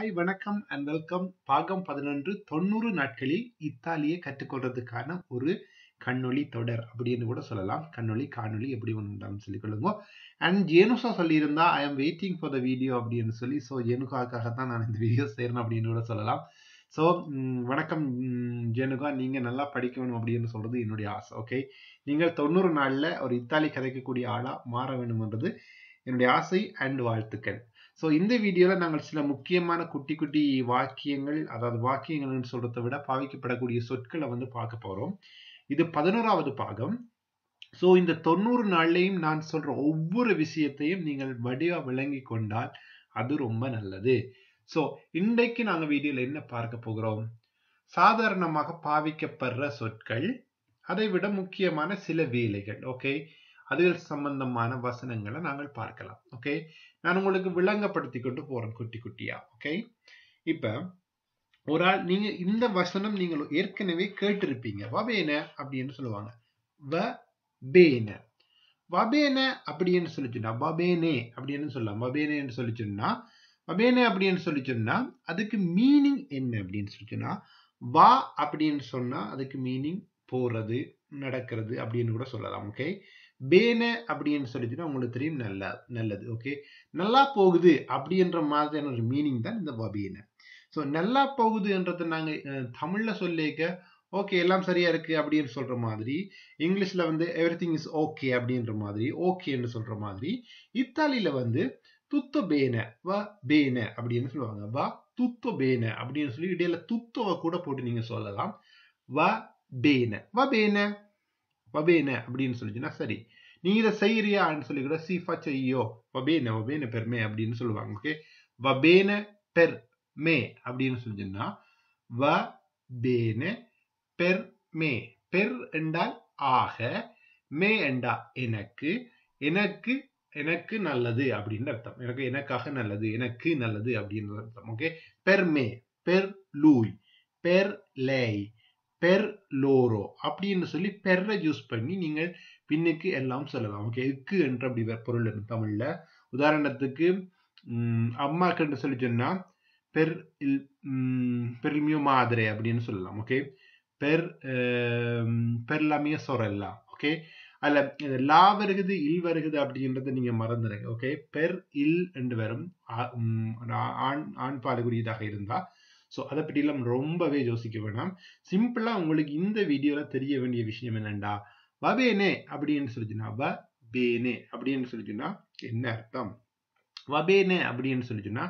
Hi வணக்கம் and welcome பாகம் பதினொன்று தொண்ணூறு நாட்களில் இத்தாலியை கற்றுக்கொள்றதுக்கான ஒரு கண்ணொளி தொடர் அப்படின்னு கூட சொல்லலாம். கண்ணொளி காணொளி எப்படி ஒன்று சொல்லிக் கொள்ளுங்க. அண்ட் ஜேனுசா சொல்லியிருந்தா I am waiting for the video அப்படின்னு சொல்லி ஸோ ஜேனுகாக்காக தான் நான் இந்த வீடியோ செய்கிறேன் அப்படின்னு கூட சொல்லலாம். ஸோ வணக்கம் ஜேனுகா. நீங்கள் நல்லா படிக்கணும் அப்படின்னு சொல்கிறது என்னுடைய ஆசை ஓகே நீங்கள் தொண்ணூறு நாளில் ஒரு இத்தாலி கதைக்கக்கூடிய ஆளாக மாற வேண்டும்ன்றது என்னுடைய ஆசை அண்ட் வாழ்த்துக்கள். ஸோ இந்த வீடியோவில் நாங்கள் சில முக்கியமான குட்டி குட்டி வாக்கியங்கள் அதாவது வாக்கியங்கள்னு சொல்கிறத விட பாவிக்கப்படக்கூடிய சொற்களை வந்து பார்க்க போகிறோம் இது பதினோராவது பாகம். ஸோ இந்த தொண்ணூறு நாள்லையும் நான் சொல்கிற ஒவ்வொரு விஷயத்தையும் நீங்கள் வடிவாக விளங்கி கொண்டால் அது ரொம்ப நல்லது. ஸோ இன்றைக்கு நாங்கள் வீடியோவில் என்ன பார்க்க போகிறோம்? சாதாரணமாக பாவிக்கப்படுற சொற்கள் அதை விட முக்கியமான சில வேலைகள் ஓகே அதில் சம்பந்தமான வசனங்களை நாங்கள் பார்க்கலாம். ஓகே நான் உங்களுக்கு விளங்கப்படுத்தி கொண்டு போறேன் குட்டி குட்டியா ஓகே இப்ப ஒரு ஆள் நீங்க இந்த வசனம் நீங்கள் ஏற்கனவே கேட்டிருப்பீங்க. வபேன அப்படின்னு சொல்லுவாங்க. வ பேன வபேன அப்படின்னு சொல்லி சொன்னா வபேனே அப்படின்னு சொல்லலாம். வபேனேன்னு சொல்லி சொன்னா வபேனே அப்படின்னு சொல்லி சொன்னா அதுக்கு மீனிங் என்ன அப்படின்னு சொல்லி சொன்னா வா அப்படின்னு சொன்னா அதுக்கு மீனிங் போறது நடக்கிறது அப்படின்னு கூட சொல்லலாம் ஓகே பேன அப்படின்னு சொல்லிச்சுன்னா உங்களுக்கு தெரியும் நல்ல நல்லது ஓகே நல்லா போகுது அப்படின்ற மாதிரியான ஒரு மீனிங் தான் இந்த வபேன. ஸோ நல்லா போகுதுன்றதை நாங்கள் தமிழில் சொல்லிக்க ஓகே எல்லாம் சரியா இருக்கு அப்படின்னு சொல்ற மாதிரி இங்கிலீஷ்ல வந்து எவ்ரி திங் இஸ் ஓகே அப்படின்ற மாதிரி ஓகேன்னு சொல்ற மாதிரி இத்தாலியில வந்து துத்த பேன வ பேன அப்படின்னு சொல்லுவாங்க. வ துத்த பேன அப்படின்னு சொல்லி இடையில துத்தோவை கூட போட்டு நீங்க சொல்லலாம். வ பேன. வ பேன. வபேன அப்படின்னு சொல்லிச்சுன்னா சரி. நீ இதை செய்யறியான்னு சொல்லி கூட சீஃபா செய்யோ. வபேன வபேன பெர்மே அப்படின்னு சொல்லுவாங்க ஓகே வபேன பெர் மே அப்படின்னு சொல்லிச்சுன்னா வ பேன பெர் மே. பெர் என்றால் ஆக மே என்றா எனக்கு எனக்கு எனக்கு நல்லது அப்படின்னு அர்த்தம். எனக்கு எனக்காக நல்லது எனக்கு நல்லது அப்படின்னு அர்த்தம் ஓகே பெர் மே பெர் லூய் பெர் லேய். பெர் லோரோ அப்படின்னு சொல்லி பெர்ரை யூஸ் பண்ணி நீங்கள் பின்னுக்கு எல்லாம் சொல்லலாம். ஓகே எக்கு என்ற அப்படி பொருள் தமிழ்ல. உதாரணத்துக்கு அம்மாக்கு என்று சொல்லி சொன்னா பெர் இல் பெருமியோ மாதிரி அப்படின்னு சொல்லலாம். ஓகே பெர் பெர்லாமிய சொரல்லா ஓகே அல்ல லா வருகுது இல் வருகுது அப்படின்றத நீங்க மறந்துடுங்க ஓகே பெர் இல் என்று வரும் ஆண் ஆண் பாலுக்குரியதாக இருந்தா ஸோ அதை பற்றிலாம் ரொம்பவே யோசிக்க வேணாம். சிம்பிளா உங்களுக்கு இந்த வீடியோவில் தெரிய வேண்டிய விஷயம் என்னண்டா? வபேனே அப்படின்னு சொல்லிச்சுன்னா வ பேனே அப்படின்னு சொல்லிச்சுன்னா என்ன அர்த்தம்? வபேனே அப்படின்னு சொல்லிச்சுன்னா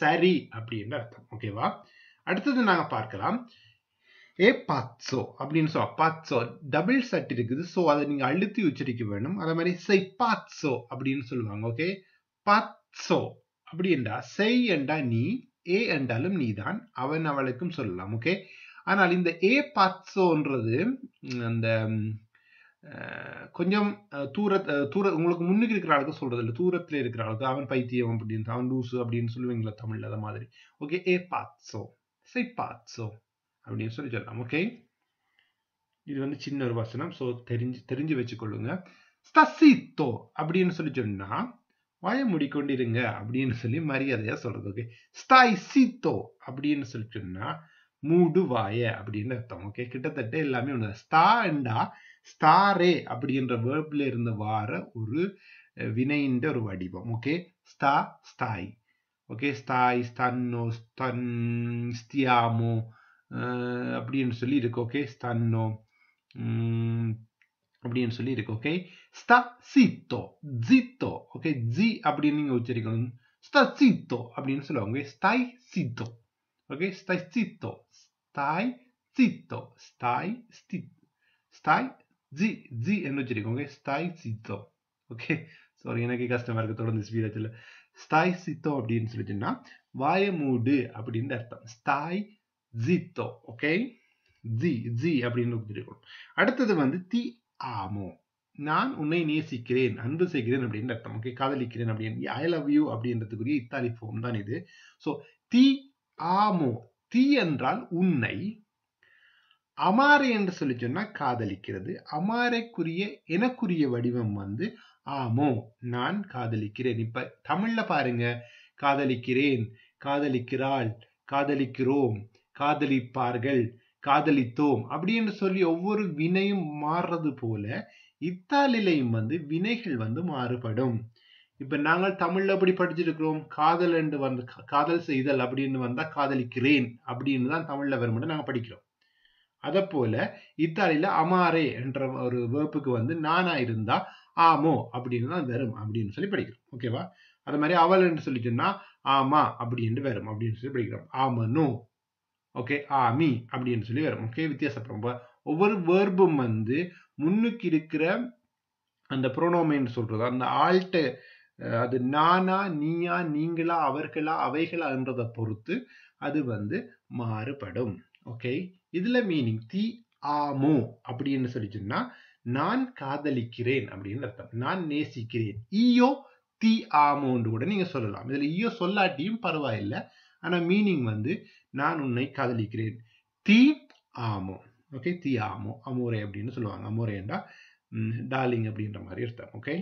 சரி அப்படின்னு அர்த்தம். ஓகேவா அடுத்தது நாங்கள் பார்க்கலாம். ஏ பாத்ஸோ அப்படின்னு சொல்ல பாத்ஸோ டபுள் செட் இருக்குது. ஸோ அதை நீங்கள் அழுத்தி உச்சரிக்க வேணும். அதே மாதிரி செய் பாத்ஸோ அப்படின்னு சொல்லுவாங்க. ஓகே பாத்ஸோ அப்படின்றா செய் என்றா நீ? ஏ என்றாலும் நீதான். அவன் அவளுக்கும் சொல்லலாம் ஓகே ஆனால் இந்த ஏ பாத்ஸோன்றது அந்த கொஞ்சம் தூர தூர உங்களுக்கு முன்னுக்கு இருக்கிற ஆளுக்கு சொல்றது இல்லை. தூரத்துல இருக்கிற ஆளுக்கு அவன் பைத்தியம் அப்படின்னு அவன் லூசு அப்படின்னு சொல்லுவீங்களா தமிழ்ல அந்த மாதிரி. ஓகே ஏ பாத்ஸோ சை பாத்ஸோ அப்படின்னு சொல்லி சொல்லலாம் ஓகே இது வந்து சின்ன ஒரு வசனம் ஸோ தெரிஞ்சு தெரிஞ்சு வச்சுக்கொள்ளுங்க. ஸ்தசித்தோ அப்படின்னு சொல்லி சொன்னா வாய முடிக்கொண்டிருங்க அப்படின்னு சொல்லி மரியாதையா சொல்றது ஓகே ஸ்தாய் சீத்தோ அப்படின்னு சொல்லி மூடு வாய அப்படின்னு அர்த்தம் ஓகே கிட்டத்தட்ட எல்லாமே ஒன்று ஸ்தாண்டா ஸ்தாரே அப்படின்ற வேர்ப்ல இருந்து வார ஒரு வினைன்ற ஒரு வடிவம் ஓகே ஸ்தா ஸ்தாய் ஓகே ஸ்தாய் ஸ்தன்னோ ஸ்தன் ஸ்தியாமோ அப்படின்னு சொல்லி இருக்கு ஓகே ஸ்தன்னோ அப்படின்னு சொல்லி இருக்கு ஓகே ஸ்த சித்தோ ஜித்தோ ஓகே ஜி அப்படின்னு நீங்க உச்சரிக்கணும். ஸ்த சித்தோ அப்படின்னு சொல்லுவாங்க ஸ்தாய் சித்தோ ஓகே ஸ்தாய் சித்தோ ஸ்தாய் சித்தோ ஸ்தாய் ஸ்தாய் ஜி ஜி என்று வச்சிருக்கோங்க ஸ்தாய் சித்தோ ஓகே சாரி எனக்கு கஷ்டமா இருக்கு தொடர்ந்து ஸ்பீடா ஸ்தாய் சித்தோ அப்படின்னு சொல்லிச்சுன்னா வாய மூடு அப்படின்னு அர்த்தம். ஸ்தாய் ஜித்தோ ஓகே ஜி ஜி அப்படின்னு உச்சரிக்கணும். அடுத்தது வந்து தி ஆமோ. நான் உன்னை நேசிக்கிறேன் அன்பு செய்கிறேன் அப்படின்னு அர்த்தம். ஓகே காதலிக்கிறேன் அப்படின்னு. ஐ லவ் யூ அப்படின்றதுக்குரிய இத்தாலி ஃபார்ம் தான் இது. So the ஆமோ. தி என்றால் உன்னை. அமாரை என்று சொல்லி சொன்னா காதலிக்கிறது. அமாரைக்குரிய எனக்குரிய வடிவம் வந்து ஆமோ. நான் காதலிக்கிறேன். இப்ப தமிழ்ல பாருங்க. காதலிக்கிறேன் காதலிக்கிறாள் காதலிக்கிறோம் காதலிப்பார்கள். காதலித்தோம் அப்படின்னு சொல்லி ஒவ்வொரு வினையும் மாறுறது போல இத்தாலிலையும் வந்து வினைகள் வந்து மாறுபடும். இப்ப நாங்கள் தமிழ்ல அப்படி படிச்சிருக்கிறோம்? காதல் என்று வந்து காதல் செய்தல் அப்படின்னு வந்தா காதலிக்கிறேன் அப்படின்னு தான் தமிழ்ல வரும்னு நாங்க படிக்கிறோம். அத போல இத்தாலியில அமாரே என்ற ஒரு வேர்ப்புக்கு வந்து நானா இருந்தா ஆமோ அப்படின்னு தான் வரும் அப்படின்னு சொல்லி படிக்கிறோம். ஓகேவா அது மாதிரி அவள் என்று சொல்லிட்டோம்னா ஆமா அப்படின்னு வரும் அப்படின்னு சொல்லி படிக்கிறோம். ஆமனோ. ஓகே ஆமி அப்படின்னு சொல்லி வரும். ஓகே வித்தியாசப்படும். ஒவ்வொரு வேர்பும் வந்து முன்னுக்கு இருக்கிற அந்த ப்ரோனோமைன்னு சொல்றது அந்த ஆல்ட்டு அது நானா நீயா நீங்களா அவர்களா அவைகளான்றதை பொறுத்து அது வந்து மாறுபடும். ஓகே இதுல மீனிங் தி ஆமோ அப்படின்னு சொல்லிச்சுன்னா நான் காதலிக்கிறேன் அப்படின்னு அர்த்தம். நான் நேசிக்கிறேன். ஈயோ தி ஆமோன்று கூட நீங்க சொல்லலாம். இதுல ஈயோ சொல்லாட்டியும் பரவாயில்லை. ஆனா மீனிங் வந்து நான் உன்னை காதலிக்கிறேன். தி ஆமோ. ஓகே தி ஆமோ. அமோரே அப்படின்னு சொல்லுவாங்க. அமோரேண்டா டார்லிங் அப்படின்ற மாதிரி அர்த்தம். ஓகே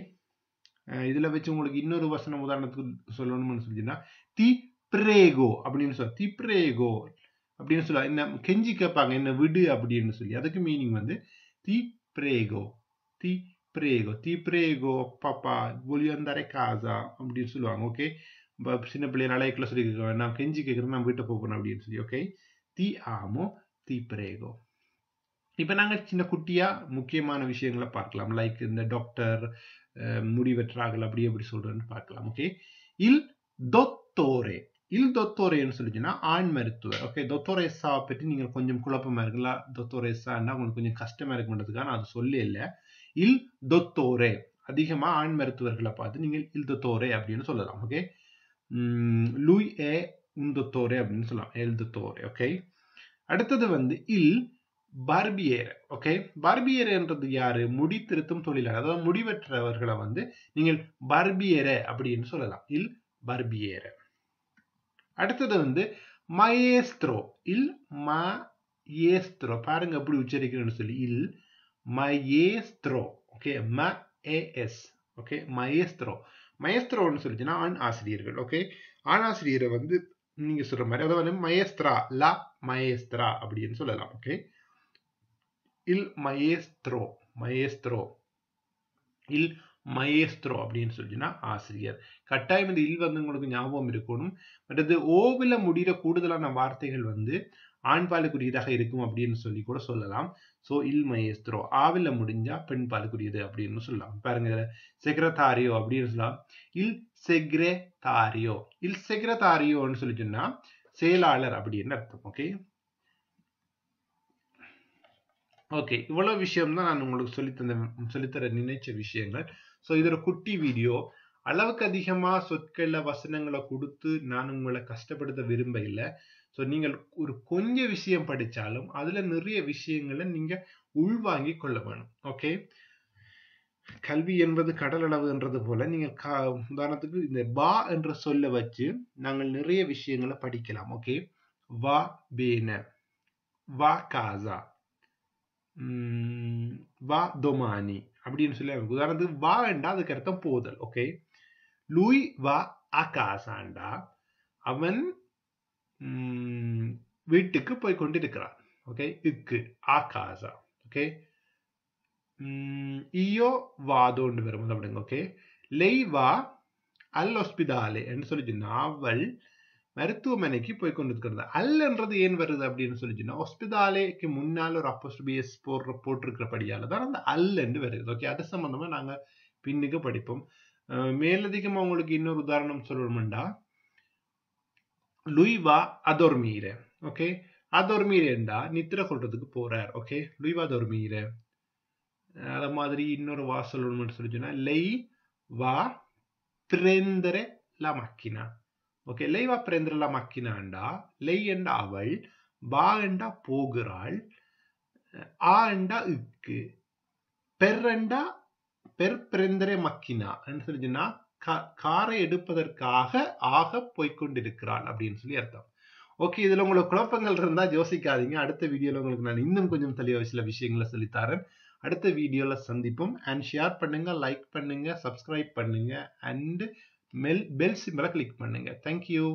இதுல வச்சு உங்களுக்கு இன்னொரு வசனம் உதாரணத்துக்கு சொல்லணும்னு சொல்லிச்சுன்னா தி பிரேகோ அப்படின்னு சொல்ல தி பிரேகோ அப்படின்னு சொல்லுவா. என்ன கெஞ்சி கேட்பாங்க என்ன விடு அப்படின்னு சொல்லி. அதுக்கு மீனிங் வந்து தி பிரேகோ. தி பிரேகோ. தி பிரேகோ பாப்பா ஒலியந்தரை காசா அப்படின்னு சொல்லுவாங்க. ஓகே சின்ன பிள்ளைய அழைக்கல சொல்லி நான் கெஞ்சி கேட்குறேன் நான் வீட்டை போகணும் அப்படின்னு சொல்லி ஓகே தி ஆமோ தி பிரேகோ. இப்போ நாங்கள் சின்ன குட்டியா முக்கியமான விஷயங்களை பார்க்கலாம். லைக் இந்த டாக்டர் முடிவெற்றார்கள் அப்படி எப்படி சொல்றேன்னு பார்க்கலாம் ஓகே இல் தொத்தோரே இல் தொத்தோரேன்னு சொல்லிச்சுன்னா ஆண் மருத்துவர் ஓகே தொத்தோரேசா பற்றி நீங்கள் கொஞ்சம் குழப்பமா இருக்கலாம். தொத்தோரேசான்னா உங்களுக்கு கொஞ்சம் கஷ்டமா இருக்குன்றதுக்காக நான் அது சொல்லி இல்லை இல் தொத்தோரே அதிகமாக ஆண் மருத்துவர்களை பார்த்து நீங்கள் இல் தொத்தோரே அப்படின்னு சொல்லலாம் ஓகே லூய் ஏ உந்தோத்தோரே அப்படின்னு சொல்லலாம். எல் தொத்தோரே ஓகே அடுத்தது வந்து இல் பார்பியர் ஓகே பார்பியர்ன்றது யாரு? முடி திருத்தும் தொழிலாளர். அதாவது முடிவற்றவர்களை வந்து நீங்கள் பார்பியர அப்படின்னு சொல்லலாம். இல் பார்பியேர அடுத்தது வந்து மயேஸ்த்ரோ இல் ம ஏஸ்த்ரோ பாருங்க எப்படி உச்சரிக்கிறேன்னு சொல்லி. இல் மயேஸ்த்ரோ ஓகே ம ஏஎஸ் ஓகே மயேஸ்த்ரோ மயஸ்திரோன்னு சொல்லிச்சுன்னா ஆண் ஆசிரியர்கள் ஓகே ஆண் ஆசிரியரை வந்து நீங்க சொல்ற மாதிரி அதாவது மயஸ்திரா லா மயஸ்திரா அப்படின்னு சொல்லலாம் ஓகே இல் மயேஸ்த்ரோ மயேஸ்த்ரோ இல் மயேஸ்த்ரோ அப்படின்னு சொல்லிச்சுன்னா ஆசிரியர். கட்டாயம் இந்த இல் வந்து உங்களுக்கு ஞாபகம் இருக்கணும். மற்றது ஓவில முடிகிற கூடுதலான வார்த்தைகள் வந்து ஆண் பாலுக்குரியதாக இருக்கும் அப்படின்னு சொல்லி கூட சொல்லலாம். ஸோ இல் மயேஸ்த்ரோ ஆவில முடிஞ்சா பெண் பாலுக்குரியது அப்படின்னு சொல்லலாம். பாருங்க செக்ரதாரியோ அப்படின்னு சொல்லலாம். இல் செக்ரேதாரியோ இல் செக்ரதாரியோன்னு சொல்லி சொன்னா செயலாளர் அப்படின்னு அர்த்தம் ஓகே ஓகே இவ்வளவு விஷயம் தான் நான் உங்களுக்கு சொல்லித்தந்த சொல்லித்தர நினைச்ச விஷயங்கள். ஸோ இது ஒரு குட்டி வீடியோ அளவுக்கு அதிகமா சொற்கள வசனங்களை கொடுத்து நான் உங்களை கஷ்டப்படுத்த விரும்ப இல்லை ஸோ நீங்கள் ஒரு கொஞ்ச விஷயம் படிச்சாலும் அதில் நிறைய விஷயங்களை நீங்கள் உள்வாங்கி கொள்ள வேணும். ஓகே கல்வி என்பது கடல் அளவுன்றது போல க உதாரணத்துக்கு இந்த பா என்ற சொல்ல வச்சு நாங்கள் நிறைய விஷயங்களை படிக்கலாம். ஓகே வா பேன. வா காசா. வா தொமானி அப்படின்னு சொல்லி உதாரணத்துக்கு வா என்றா அதுக்கு அர்த்தம் போதல். ஓகே லூய் வா ஆகாசாண்டா. அவன் வீட்டுக்கு போய் கொண்டிருக்கிறான். ஓகே இக்கு ஆகாசா. ஓகே io vado வரும். அப்படிங்க ஓகே lei அல் all'ospedale என்று சொல்லிச்சுன்னா அவள் மருத்துவமனைக்கு போய் கொண்டிருக்கிறது. அல்லன்றது ஏன் வருது அப்படின்னு சொல்லிச்சுன்னா ஹாஸ்பிதாலேக்கு முன்னால் ஒரு அப்போஸ்டிபிஎஸ் போடுற போட்டிருக்கிறபடியால தான் அந்த அல் என்று வருது. ஓகே அது சம்மந்தமாக நாங்கள் பின்னுக்கு படிப்போம். மேலதிகமாக உங்களுக்கு இன்னொரு உதாரணம் சொல்லணும்டா. லுய்வா அதொர்மீர ஓகே அதொர்மீரேண்டா நித்திர கொள்றதுக்கு போறார் ஓகே லுய்வா அதொர்மீர அத மாதிரி இன்னொரு வா சொல்லணும்னு சொல்லிச்சுன்னா லெய் வா பிரேந்தரே லா மக்கினா ஓகே லெய் வா பிரேந்தர லா மக்கினாண்டா லெய் என்றா அவள் வா என்றா போகிறாள் ஆ என்றா இக்கு பெர்ரண்டா பெர் பிரேந்தரே மக்கினா சொல்லிச்சுன்னா காரை எடுப்பதற்காக ஆக போய்கொண்டிருக்கிறாள் அப்படின்னு சொல்லி அர்த்தம். ஓகே இதுல உங்களுக்கு குழப்பங்கள் இருந்தா யோசிக்காதீங்க. அடுத்த வீடியோல உங்களுக்கு நான் இன்னும் கொஞ்சம் தெளிவா சில விஷயங்களை சொல்லித்தாரேன் அடுத்த வீடியோல சந்திப்போம். அண்ட் ஷேர் பண்ணுங்க லைக் பண்ணுங்க சப்ஸ்கிரைப் பண்ணுங்க. அண்ட் மெல் பெல் சிம்பிளை கிளிக் பண்ணுங்க. Thank you